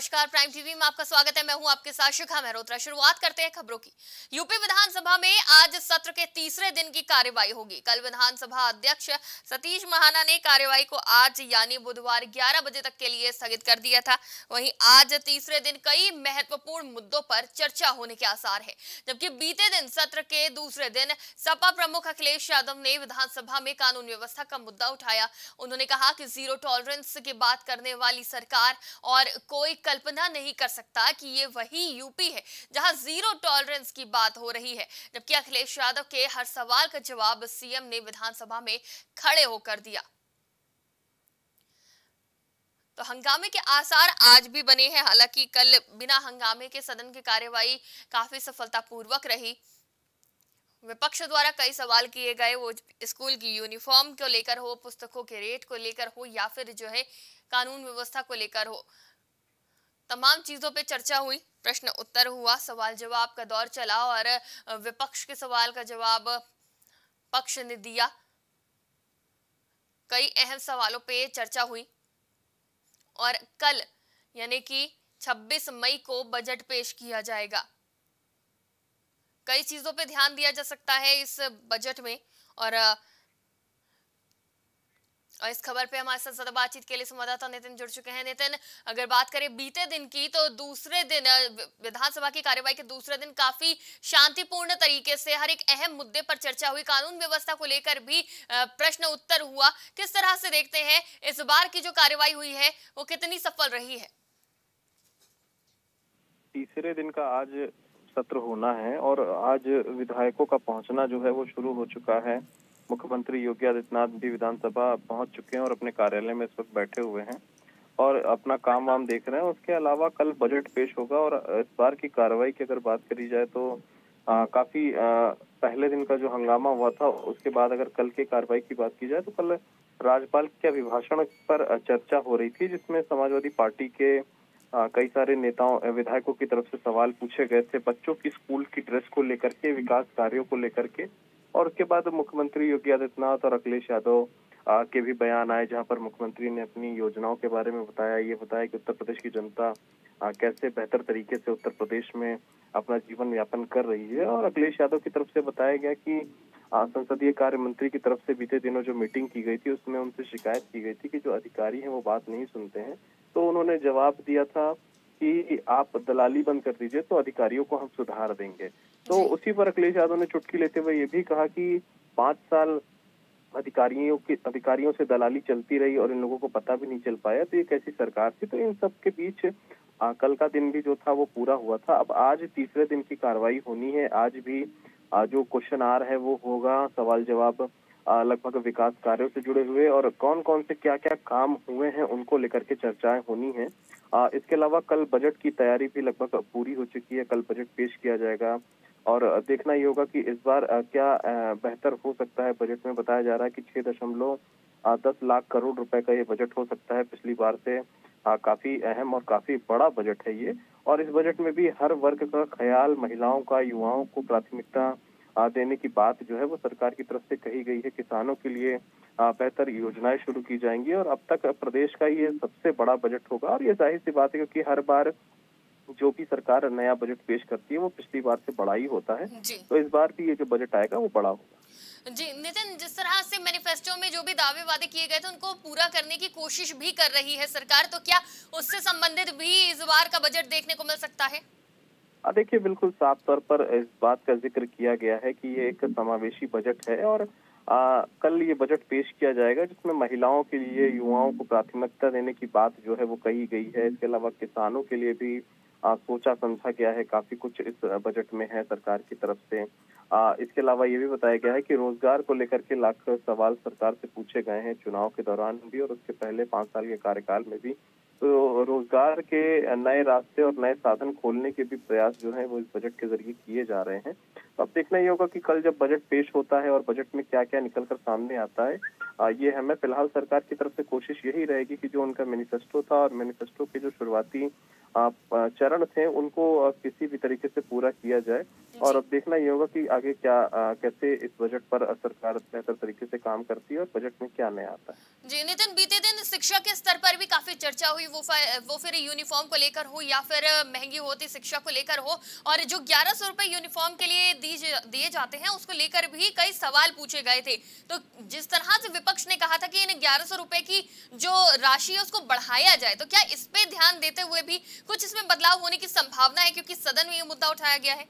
नमस्कार prime TV में आपका स्वागत है। मैं हूँ आपके साथ शिखा मेहरोत्रा शुरुआत करते हैं खबरों की। यूपी विधानसभा में आज सत्र के तीसरे दिन की कार्यवाही होगी। कल विधानसभा अध्यक्ष सतीश महाना ने कार्यवाही को आज, यानी बुधवार 11 बजे तक के लिए स्थगित कर दिया था। वहीं आज तीसरे दिन कई महत्वपूर्ण मुद्दों पर चर्चा होने के आसार है। जबकि बीते दिन सत्र के दूसरे दिन सपा प्रमुख अखिलेश यादव ने विधानसभा में कानून व्यवस्था का मुद्दा उठाया। उन्होंने कहा कि ज़ीरो टॉलरेंस की बात करने वाली सरकार और कोई कल्पना नहीं कर सकता कि ये वही यूपी है जहाँ ज़ीरो टॉलरेंस की बात हो रही है। जबकि अखिलेश यादव के हर सवाल का जवाब सीएम ने विधानसभा में खड़े होकर दिया। तो हंगामे के आसार आज भी बने हैं, हालाँकि कल बिना हंगामे के सदन की कार्यवाही काफ़ी सफलतापूर्वक रही। विपक्ष द्वारा कई सवाल किए गए, वो स्कूल की यूनिफॉर्म को लेकर हो, पुस्तकों के रेट को लेकर हो, या फिर जो है कानून व्यवस्था को लेकर हो। तमाम चीज़ों पे चर्चा हुई, प्रश्न उत्तर हुआ, सवाल जवाब का दौर चला और विपक्ष के सवाल का जवाब पक्ष ने दिया। कई अहम सवालों पे चर्चा हुई और कल, यानी कि 26 मई को बजट पेश किया जाएगा। कई चीज़ों पे ध्यान दिया जा सकता है इस बजट में और और इस खबर पे हमारे साथ ज़्यादा बातचीत के लिए संवाददाता नितिन जुड़ चुके हैं। नितिन, अगर बात करें बीते दिन की तो दूसरे दिन विधानसभा की कार्यवाही के दूसरे दिन काफ़ी शांतिपूर्ण तरीके से हर एक अहम मुद्दे पर चर्चा हुई। कानून व्यवस्था को लेकर भी प्रश्न उत्तर हुआ। किस तरह से देखते हैं इस बार की जो कार्यवाही हुई है, वो कितनी सफल रही है? तीसरे दिन का आज सत्र होना है और आज विधायकों का पहुँचना जो है वो शुरू हो चुका है। मुख्यमंत्री योगी आदित्यनाथ भी विधानसभा पहुँच चुके हैं और अपने कार्यालय में इस वक्त बैठे हुए हैं और अपना काम वाम देख रहे हैं। उसके अलावा कल बजट पेश होगा और इस बार की कार्रवाई की अगर बात करी जाए तो आ, काफ़ी आ, पहले दिन का जो हंगामा हुआ था उसके बाद अगर कल की कार्रवाई की बात की जाए तो कल राज्यपाल के अभिभाषण पर चर्चा हो रही थी जिसमें समाजवादी पार्टी के आ, कई सारे नेताओं विधायकों की तरफ़ से सवाल पूछे गए थे। बच्चों की स्कूल की ड्रेस को लेकर के विकास कार्यों को लेकर के और उसके बाद मुख्यमंत्री योगी आदित्यनाथ और अखिलेश यादव के भी बयान आए, जहाँ पर मुख्यमंत्री ने अपनी योजनाओं के बारे में बताया। ये बताया कि उत्तर प्रदेश की जनता कैसे बेहतर तरीके से उत्तर प्रदेश में अपना जीवन यापन कर रही है। और अखिलेश यादव की तरफ़ से बताया गया कि संसदीय कार्य मंत्री की तरफ़ से बीते दिनों जो मीटिंग की गई थी, उसमें उनसे शिकायत की गई थी कि जो अधिकारी हैं, वो बात नहीं सुनते हैं। तो उन्होंने जवाब दिया था कि आप दलाली बंद कर दीजिए तो अधिकारियों को हम सुधार देंगे। तो उसी पर अखिलेश यादव ने चुटकी लेते हुए ये भी कहा कि पाँच साल अधिकारियों के अधिकारियों से दलाली चलती रही और इन लोगों को पता भी नहीं चल पाया तो ये कैसी सरकार थी? तो इन सब के बीच आ, कल का दिन भी जो था वो पूरा हुआ था। अब आज तीसरे दिन की कार्रवाई होनी है। आज भी आ, जो क्वेश्चन आ रहा है वो होगा सवाल जवाब लगभग विकास कार्यों से जुड़े हुए और कौन कौन से क्या क्या काम हुए हैं उनको लेकर के चर्चाएँ होनी है। आ, इसके अलावा कल बजट की तैयारी भी लगभग पूरी हो चुकी है। कल बजट पेश किया जाएगा। और देखना ये होगा कि इस बार क्या बेहतर हो सकता है बजट में। बताया जा रहा है कि छह दशमलव दस लाख करोड़ रुपए का ये बजट हो सकता है पिछली बार से। आ, काफ़ी अहम और काफ़ी बड़ा बजट है ये। और इस बजट में भी हर वर्ग का ख्याल महिलाओं का युवाओं को प्राथमिकता देने की बात जो है वो सरकार की तरफ़ से कही गई है। किसानों के लिए बेहतर योजनाएँ शुरू की जाएँगी और अब तक प्रदेश का ये सबसे बड़ा बजट होगा। और ये ज़ाहिर सी बात है क्योंकि हर बार जो भी सरकार नया बजट पेश करती है वो पिछली बार से बड़ा ही होता है। तो इस बार भी ये जो बजट आएगा वो बड़ा होगा। जी नितिन जिस तरह से मैनिफेस्टो में जो भी दावे वादे किए गए थे उनको पूरा करने की कोशिश भी कर रही है सरकार तो क्या उससे संबंधित भी इस बार का बजट देखने को मिल सकता है? देखिए बिल्कुल साफ़ तौर पर इस बात का ज़िक्र किया गया है कि ये एक समावेशी बजट है और आ, कल ये बजट पेश किया जाएगा जिसमें महिलाओं के लिए युवाओं को प्राथमिकता देने की बात जो है वो कही गई है। इसके अलावा किसानों के लिए भी आ, सोचा समझा गया है काफ़ी कुछ इस बजट में है सरकार की तरफ़ से। आ, इसके अलावा ये भी बताया गया है कि रोज़गार को लेकर के लाख सवाल सरकार से पूछे गए हैं चुनाव के दौरान भी और उसके पहले पाँच साल के कार्यकाल में भी। तो रोज़गार के नए रास्ते और नए साधन खोलने के भी प्रयास जो है वो इस बजट के ज़रिए किए जा रहे हैं। तो अब देखना ये होगा कि कल जब बजट पेश होता है और बजट में क्या क्या निकल कर सामने आता है आ, ये हमें फ़िलहाल सरकार की तरफ़ से कोशिश यही रहेगी कि जो उनका मैनिफेस्टो था और मैनिफेस्टो के जो शुरुआती चरण थे उनको किसी भी तरीके से पूरा किया जाए। और अब देखना ये होगा कि आगे क्या कैसे इस बजट पर सरकार बेहतर तरीके से काम करती है और बजट में क्या नया आता है। जी नितिन शिक्षा के स्तर पर भी काफ़ी चर्चा हुई, वो वो फिर यूनिफॉर्म को लेकर हो या फिर महँगी होती शिक्षा को लेकर हो, और जो ग्यारह सौ रुपए यूनिफॉर्म के लिए दिए जाते हैं, उसको लेकर भी कई सवाल पूछे गए थे। तो जिस तरह से विपक्ष ने कहा था कि इन ग्यारह सौ रुपए की जो राशि है, उसको बढ़ाया जाए तो क्या इस पे ध्यान देते हुए भी कुछ इसमें बदलाव होने की संभावना है, क्योंकि सदन में ये मुद्दा उठाया गया है?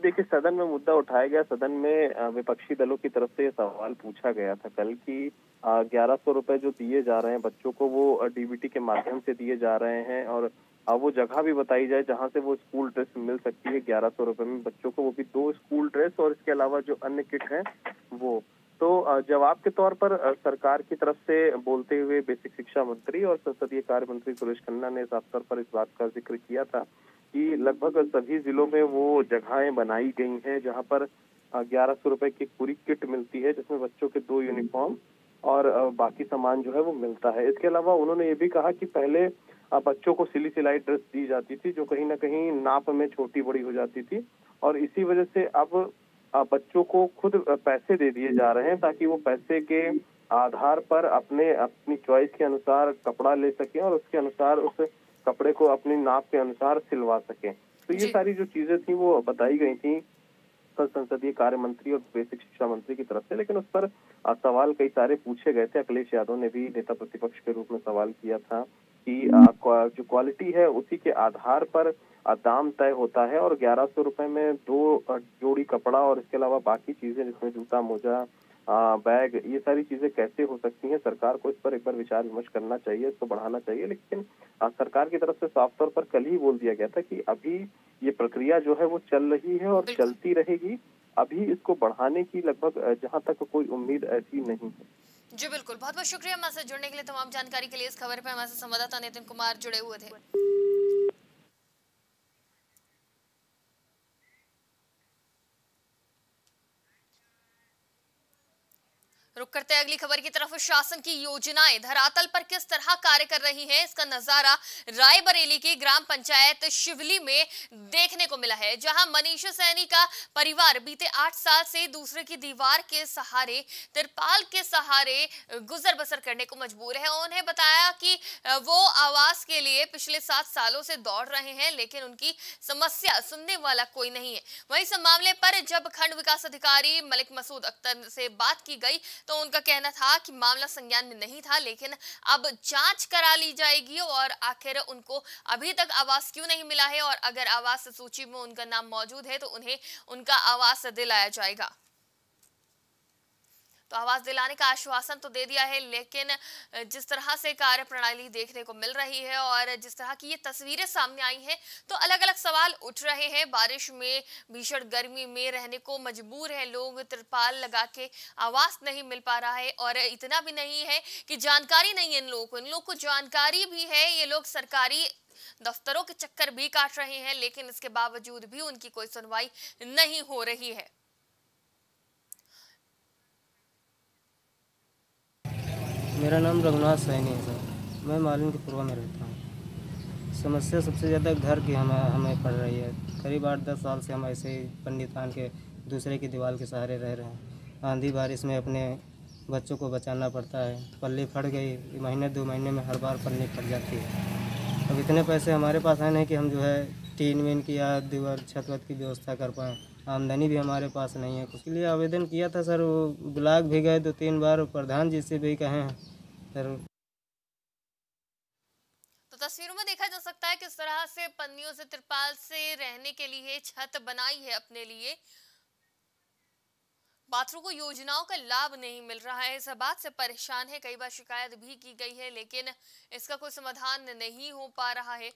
देखिए, सदन में मुद्दा उठाया गया, सदन में विपक्षी दलों की तरफ़ से ये सवाल पूछा गया था कल की ग्यारह सौ रुपए जो दिए जा रहे हैं बच्चों को, वो डीबीटी के माध्यम से दिए जा रहे हैं और वो जगह भी बताई जाए जहाँ से वो स्कूल ड्रेस मिल सकती है ग्यारह सौ रुपए में बच्चों को। वो भी दो स्कूल ड्रेस और इसके अलावा जो अन्य किट है, वो। तो जवाब के तौर पर सरकार की तरफ़ से बोलते हुए बेसिक शिक्षा मंत्री और संसदीय कार्य मंत्री सुरेश खन्ना ने इस अवसर पर इस बात का ज़िक्र किया था कि लगभग सभी जिलों में वो जगहें बनाई गई हैं जहाँ पर ग्यारह सौ रुपए की पूरी किट मिलती है, जिसमें बच्चों के दो यूनिफॉर्म और बाकी सामान जो है वो मिलता है। इसके अलावा उन्होंने ये भी कहा कि पहले बच्चों को सिली सिलाई ड्रेस दी जाती थी जो कहीं ना कहीं नाप में छोटी बड़ी हो जाती थी। और इसी वजह से अब बच्चों को खुद पैसे दे दिए जा रहे हैं ताकि वो पैसे के आधार पर अपने अपनी चॉइस के अनुसार कपड़ा ले सकें और उसके अनुसार उस कपड़े को अपनी नाप के अनुसार सिलवा सकें। तो ये सारी जो चीज़ें थी वो बताई गई थी संसदीय कार्य मंत्री और बेसिक शिक्षा मंत्री की तरफ़ से लेकिन उस पर सवाल कई सारे पूछे गए थे। अखिलेश यादव ने भी नेता प्रतिपक्ष के रूप में सवाल किया था कि जो क्वालिटी है उसी के आधार पर दाम तय होता है और ग्यारह सौ रुपए में दो जोड़ी कपड़ा और इसके अलावा बाकी चीज़ें जिसमें जूता मोजा बैग ये सारी चीज़ें कैसे हो सकती हैं सरकार को इस पर एक बार विचार विमर्श करना चाहिए इसको बढ़ाना चाहिए। लेकिन सरकार की तरफ़ से साफ़ तौर पर कल ही बोल दिया गया था कि अभी ये प्रक्रिया जो है वो चल रही है और चलती रहेगी। अभी इसको बढ़ाने की लगभग जहाँ तक कोई उम्मीद ऐसी नहीं है। जी बिल्कुल बहुत बहुत शुक्रिया हमारे जुड़ने के लिए, तमाम जानकारी के लिए इस खबर पर हमारे संवाददाता नितिन कुमार जुड़े हुए थे। रुक करते हैं अगली खबर की तरफ़। शासन की योजनाएँ, धरातल पर किस तरह कार्य कर रही हैं, इसका नज़ारा रायबरेली की ग्राम पंचायत शिवली में देखने को मिला है, जहाँ मनीष सैनी का परिवार बीते आठ साल से दूसरे की दीवार के सहारे, तिरपाल के सहारे गुजर बसर करने को मजबूर है। उन्हें बताया कि वो आवास के लिए पिछले सात सालों से दौड़ रहे हैं, लेकिन उनकी समस्या सुनने वाला कोई नहीं है। वही इस मामले पर जब खंड विकास अधिकारी मलिक मसूद अख्तर से बात की गई तो उनका कहना था कि मामला संज्ञान में नहीं था, लेकिन अब जाँच करा ली जाएगी और आखिर उनको अभी तक आवास क्यों नहीं मिला है? और अगर आवास सूची में उनका नाम मौजूद है तो उन्हें उनका आवास दिलाया जाएगा। तो आवाज़ दिलाने का आश्वासन तो दे दिया है, लेकिन जिस तरह से कार्य प्रणाली देखने को मिल रही है और जिस तरह की ये तस्वीरें सामने आई हैं तो अलग अलग सवाल उठ रहे हैं। बारिश में, भीषण गर्मी में रहने को मजबूर है लोग, तिरपाल लगा के आवास नहीं मिल पा रहा है और इतना भी नहीं है कि जानकारी नहीं है इन लोगों को। इन लोगों को जानकारी भी है, ये लोग सरकारी दफ्तरों के चक्कर भी काट रहे हैं, लेकिन इसके बावजूद भी उनकी कोई सुनवाई नहीं हो रही है। मेरा नाम रघुनाथ सैनी है, सर। मैं मालिन के पूर्वा में रहता हूँ। समस्या सबसे ज़्यादा घर की हमें हमें पड़ रही है। करीब आठ दस साल से हम ऐसे ही पंडितान के दूसरे की दीवार के सहारे रह रहे हैं। आंधी बारिश में अपने बच्चों को बचाना पड़ता है। पल्ली फट गई, महीने, दो महीने में हर बार पल्ली फट जाती है। अब इतने पैसे हमारे पास है नहीं कि हम जो है टीन वीन की या दीवार, छत वत की व्यवस्था कर पाएँ। आमदनी भी हमारे पास नहीं है। उसके लिए आवेदन किया था सर, वो ब्लाक भी गए दो तीन बार प्रधान जी से भी कहे हैं। सर तो तस्वीरों में देखा जा सकता है किस तरह से पन्नियों से त्रिपाल से रहने के लिए छत बनाई है अपने लिए। बाथरूम को योजनाओं का लाभ नहीं मिल रहा है। इस बात से परेशान है। कई बार शिकायत भी की गई है, लेकिन इसका कोई समाधान नहीं हो पा रहा है।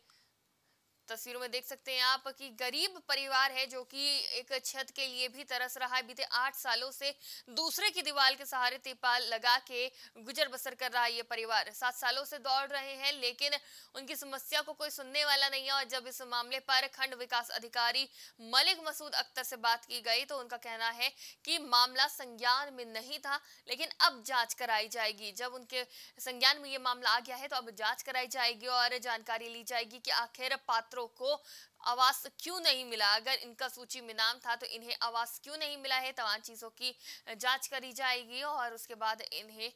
तस्वीरों में देख सकते हैं आप कि गरीब परिवार है जो कि एक छत के लिए भी तरस रहा है। बीते आठ सालों से दूसरे की दीवार के सहारे तिरपाल लगा के गुजर बसर कर रहा है ये परिवार। सात सालों से दौड़ रहे हैं, लेकिन उनकी समस्या को कोई सुनने वाला नहीं है और जब इस मामले पर खंड विकास अधिकारी मलिक मसूद अख्तर से बात की गई तो उनका कहना है कि मामला संज्ञान में नहीं था, लेकिन अब जाँच कराई जाएगी। जब उनके संज्ञान में ये मामला आ गया है तो अब जाँच कराई जाएगी और जानकारी ली जाएगी कि आखिर पात्रों को आवास क्यों नहीं मिला? अगर इनका सूची में नाम था तो इन्हें आवास क्यों नहीं मिला है? तमाम चीज़ों की जाँच करी जाएगी और उसके बाद इन्हें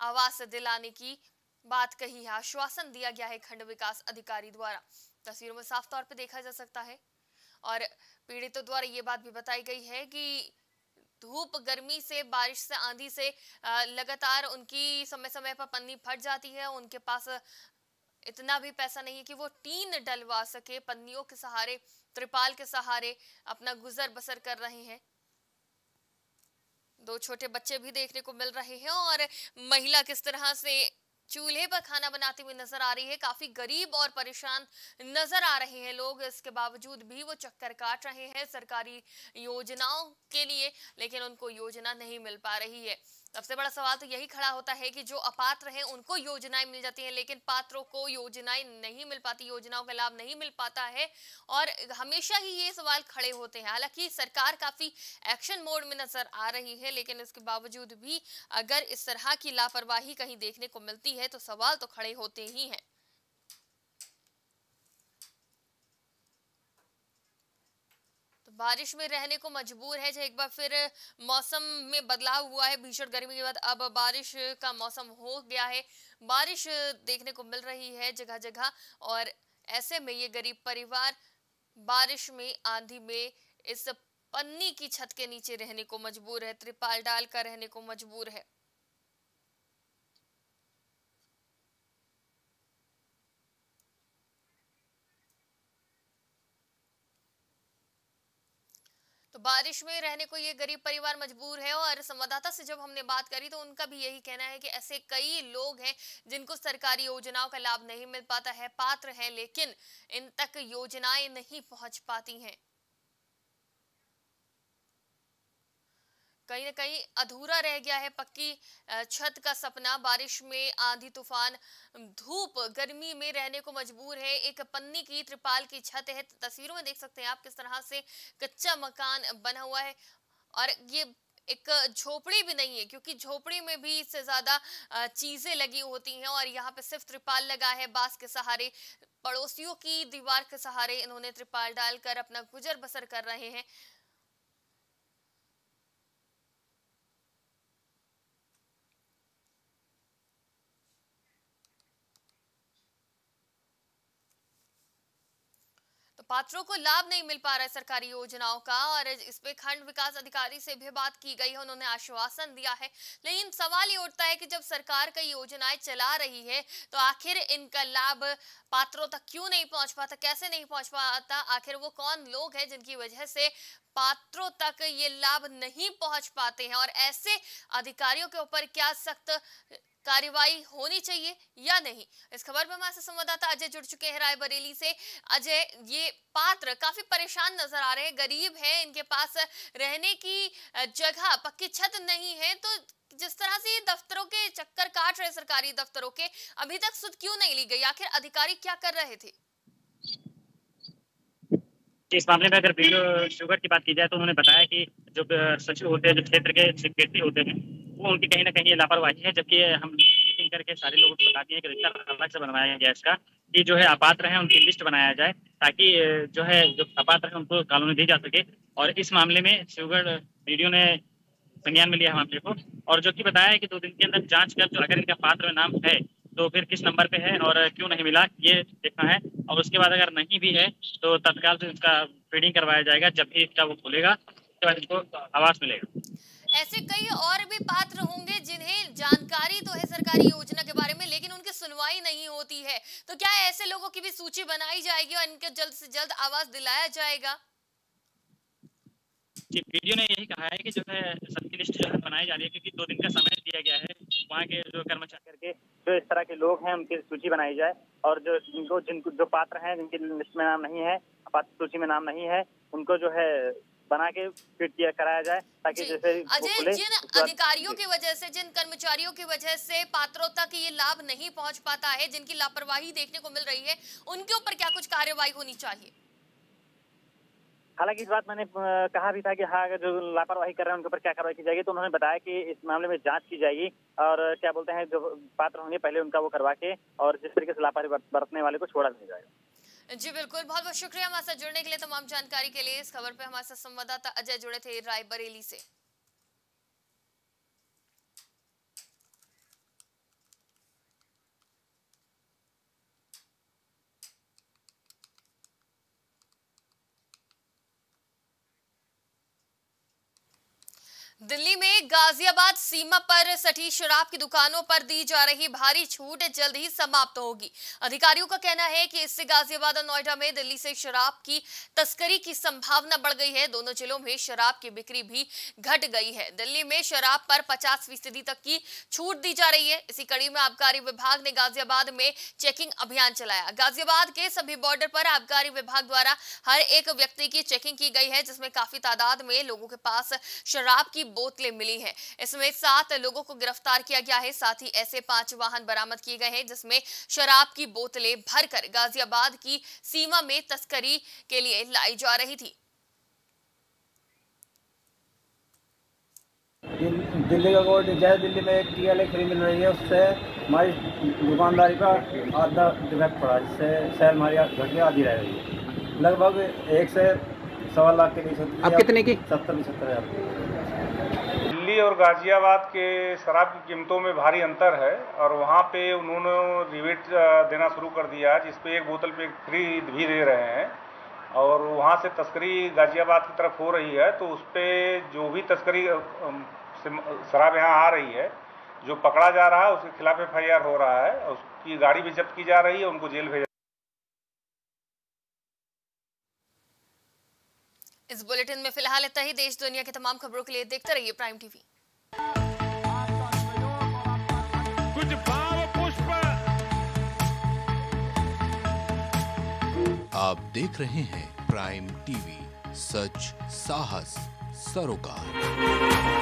आवास दिलाने की बात कही है। आश्वासन दिया गया है खंड विकास अधिकारी द्वारा। तस्वीरों में साफ़ तौर पर देखा जा सकता है। और पीड़ितों द्वारा ये बात भी बताई गई है कि धूप, गर्मी से, बारिश से, आंधी से लगातार उनकी समय समय पर पन्नी फट जाती है। उनके पास इतना भी पैसा नहीं है कि वो टीन डलवा सके, पन्नियों के सहारे, त्रिपाल के सहारे अपना गुजर बसर कर रहे हैं। दो छोटे बच्चे भी देखने को मिल रहे हैं और महिला किस तरह से चूल्हे पर खाना बनाती हुई नज़र आ रही है। काफ़ी गरीब और परेशान नज़र आ रहे हैं लोग। इसके बावजूद भी वो चक्कर काट रहे हैं सरकारी योजनाओं के लिए, लेकिन उनको योजना नहीं मिल पा रही है। सबसे बड़ा सवाल तो यही खड़ा होता है कि जो अपात्र हैं, उनको योजनाएँ मिल जाती हैं, लेकिन पात्रों को योजनाएँ नहीं मिल पाती, योजनाओं का लाभ नहीं मिल पाता है और हमेशा ही ये सवाल खड़े होते हैं। हालाँकि सरकार काफ़ी एक्शन मोड में नज़र आ रही है, लेकिन इसके बावजूद भी अगर इस तरह की लापरवाही कहीं देखने को मिलती है तो सवाल तो खड़े होते ही हैं। बारिश में रहने को मजबूर है एक बार फिर मौसम में बदलाव हुआ है, भीषण गर्मी के बाद अब बारिश का मौसम हो गया है। बारिश देखने को मिल रही है जगह जगह और ऐसे में ये गरीब परिवार बारिश में, आंधी में इस पन्नी की छत के नीचे रहने को मजबूर है, त्रिपाल डालकर रहने को मजबूर है। बारिश में रहने को ये गरीब परिवार मजबूर है और संवाददाता से जब हमने बात करी तो उनका भी यही कहना है कि ऐसे कई लोग हैं जिनको सरकारी योजनाओं का लाभ नहीं मिल पाता है, पात्र हैं, लेकिन इन तक योजनाएँ नहीं पहुँच पाती हैं। कहीं ना कहीं अधूरा रह गया है। पक्की छत का सपना, बारिश में आंधी तूफ़ान, धूप, गर्मी में रहने को मजबूर है। एक पन्नी की त्रिपाल की छत है। तस्वीरों में देख सकते हैं आप किस तरह से कच्चा मकान बना हुआ है। और ये एक झोपड़ी भी नहीं है, क्योंकि झोपड़ी में भी इससे ज़्यादा चीज़ें लगी होती हैं और यहाँ पे सिर्फ़ त्रिपाल लगा है बाँस के सहारे। पड़ोसियों की दीवार के सहारे इन्होंने त्रिपाल डालकर अपना गुजर बसर कर रहे हैं। पात्रों को लाभ नहीं मिल पा रहा है सरकारी योजनाओं का और इस पे खंड विकास अधिकारी से भी बात की गई है, उन्होंने आश्वासन दिया है। लेकिन सवाल ये उठता है कि जब सरकार कई योजनाएँ चला रही है तो आखिर इनका लाभ पात्रों तक क्यों नहीं पहुँच पाता, कैसे नहीं पहुँच पाता, आखिर वो कौन लोग हैं जिनकी वजह से पात्रों तक ये लाभ नहीं पहुँच पाते हैं? और ऐसे अधिकारियों के ऊपर क्या सख्त कार्यवाही होनी चाहिए या नहीं? इस खबर में हमारे संवाददाता अजय जुड़ चुके हैं रायबरेली से। अजय, ये पात्र काफ़ी परेशान नज़र आ रहे हैं। गरीब है, इनके पास रहने की जगह पक्की छत नहीं है। तो जिस तरह से ये दफ्तरों के चक्कर काट रहे सरकारी दफ्तरों के, अभी तक सुध क्यों नहीं ली गई? आखिर अधिकारी क्या कर रहे थे? इस मामले में अगर शुगर की बात की जाए तो उन्होंने बताया कि जो सचिव होते हैं, जो क्षेत्र के सेक्रेटरी होते हैं, वो उनकी कहीं ना कहीं लापरवाही है, जबकि हम मीटिंग करके सारे लोगों को बताते हैं कि रजिस्टर अलग से बनवाया गया इसका, कि जो है अपात्र है, उनकी लिस्ट बनाया जाए, ताकि जो है, जो अपात्र है, उनको कॉलोनी दी जा सके। और इस मामले में शिवगढ़ वीडियो ने संज्ञान में लिया मामले को, और जो कि बताया कि दो दिन के अंदर जाँच कर जो अगर इनका पात्र नाम है तो फिर किस नंबर पे है और क्यों नहीं मिला, ये देखना है। और उसके बाद अगर नहीं भी है तो तत्काल से इसका फीडिंग करवाया जाएगा जब भी इसका वो खुलेगा उसके बाद इनको आवास मिलेगा। ऐसे कई और भी पात्र होंगे जिन्हें जानकारी तो है सरकारी योजना के बारे में लेकिन उनकी सुनवाई नहीं होती है। तो क्या ऐसे लोगों की भी सूची बनाई जाएगी और इनके जल्द से जल्द आवाज़ दिलाया जाएगा? जी वीडियो ने यही कहा है कि जो है सबकी लिस्ट जो है बनाई जा रही है क्योंकि दो दिन का समय दिया गया है। वहाँ के जो कर्मचारी करके जो इस तरह के लोग हैं उनकी सूची बनाई जाए। और जो जिनको जिनको जो पात्र हैं जिनकी लिस्ट में नाम नहीं है पात्र सूची में नाम नहीं है उनको जो है बना के फिट किया कराया जाए ताकि जैसे अजय जिन अधिकारियों की वजह से जिन कर्मचारियों की वजह से पात्रों तक ये लाभ नहीं पहुँच पाता है जिनकी लापरवाही देखने को मिल रही है उनके ऊपर क्या कुछ कार्यवाही होनी चाहिए? हालाँकि इस बात मैंने कहा भी था कि हाँ अगर जो लापरवाही कर रहे हैं, उनके ऊपर क्या कार्रवाई की जाएगी तो उन्होंने बताया कि इस मामले में जाँच की जाएगी और क्या बोलते हैं, जो पात्र होंगे पहले उनका वो करवा के और जिस तरीके से लापरवाही बरतने वाले को छोड़ा नहीं जाएगा। जी, बिल्कुल। बहुत बहुत शुक्रिया हमारे साथ जुड़ने के लिए तमाम जानकारी के लिए। इस खबर पे हमारे साथ संवाददाता अजय जुड़े थे रायबरेली से। दिल्ली में गाजियाबाद सीमा पर सटी शराब की दुकानों पर दी जा रही भारी छूट जल्द ही समाप्त होगी। अधिकारियों का कहना है कि इससे गाजियाबाद और नोएडा में दिल्ली से शराब की तस्करी की संभावना बढ़ गई है। दोनों जिलों में शराब की बिक्री भी घट गई है। दिल्ली में शराब पर 50 फ़ीसदी तक की छूट दी जा रही है। इसी कड़ी में आबकारी विभाग ने गाजियाबाद में चेकिंग अभियान चलाया। गाजियाबाद के सभी बॉर्डर पर आबकारी विभाग द्वारा हर एक व्यक्ति की चेकिंग की गई है, जिसमें काफ़ी तादाद में लोगों के पास शराब की बोतलें मिली हैं इसमें सात लोगों को गिरफ़्तार किया गया है साथ ही ऐसे पाँच वाहन बरामद किए गए हैं जिसमें शराब की बोतलें भरकर गाजियाबाद की सीमा में तस्करी के लिए लाई जा रही थी दिल्ली का कोर्ट जैसे दिल्ली में एक टी एल फ्री मिल रही है उससे हमारी दुकानदारी का आधा डिफेक्ट पड़ा जिससे शहर हमारी घट के आधी रह गई लगभग एक से सवा लाख के बीच अब कितने की? सत्तर पचहत्तर हज़ार की। दिल्ली और गाजियाबाद के शराब की कीमतों में भारी अंतर है और वहाँ पे उन्होंने रिबेट अ, देना शुरू कर दिया जिस पे एक बोतल पे फ्री भी दे रहे हैं। और वहाँ से तस्करी गाजियाबाद की तरफ़ हो रही है तो उस पर जो भी तस्करी शराब यहाँ आ रही है जो पकड़ा जा रहा है उसके खिलाफ एफआईआर हो रहा है उसकी गाड़ी भी जब्त की जा रही है उनको जेल भेजा इस बुलेटिन में फ़िलहाल इतना ही। देश दुनिया की तमाम खबरों के लिए देखते रहिए प्राइम टीवी। कुछ भाव पुष्प। आप देख रहे हैं प्राइम टीवी सच साहस सरोकार।